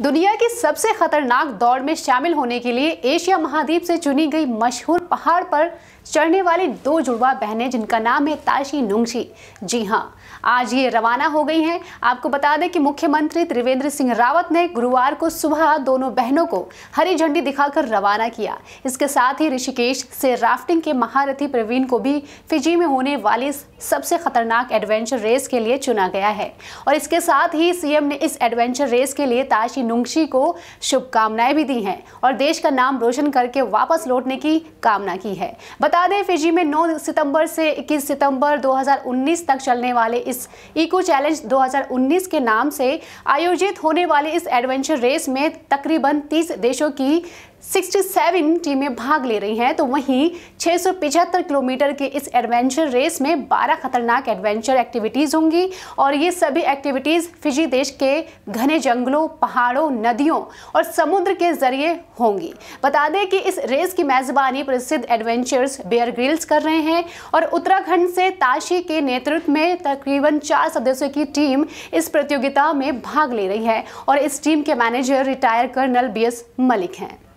दुनिया की सबसे खतरनाक दौड़ में शामिल होने के लिए एशिया महाद्वीप से चुनी गई मशहूर पहाड़ पर चढ़ने वाली दो जुड़वा बहनें, जिनका नाम है ताशी नुंगशी जी हाँ आज ये रवाना हो गई हैं। आपको बता दें कि मुख्यमंत्री त्रिवेंद्र सिंह रावत ने गुरुवार को सुबह दोनों बहनों को हरी झंडी दिखाकर रवाना किया। इसके साथ ही ऋषिकेश से राफ्टिंग के महारथी प्रवीण को भी फिजी में होने वाली सबसे खतरनाक एडवेंचर रेस के लिए चुना गया है। और इसके साथ ही सीएम ने इस एडवेंचर रेस के लिए ताशी नुंगशी को शुभकामनाएँ भी दी हैं और देश का नाम रोशन करके वापस लौटने की कामना की है। बता दें, फिजी में 9 सितंबर से 21 सितंबर 2019 तक चलने वाले इस इको चैलेंज 2019 के नाम से आयोजित होने वाले इस एडवेंचर रेस में तकरीबन 30 देशों की 67 टीमें भाग ले रही हैं तो वहीं 675 किलोमीटर के इस एडवेंचर रेस में 12 खतरनाक एडवेंचर एक्टिविटीज़ होंगी। और ये सभी एक्टिविटीज़ फिजी देश के घने जंगलों, पहाड़ों, नदियों और समुद्र के ज़रिए होंगी। बता दें कि इस रेस की मेज़बानी प्रसिद्ध एडवेंचर्स बेयर ग्रिल्स कर रहे हैं और उत्तराखंड से ताशी के नेतृत्व में तकरीबन चार सदस्यों की टीम इस प्रतियोगिता में भाग ले रही है और इस टीम के manager retired colonel B S Malik हैं।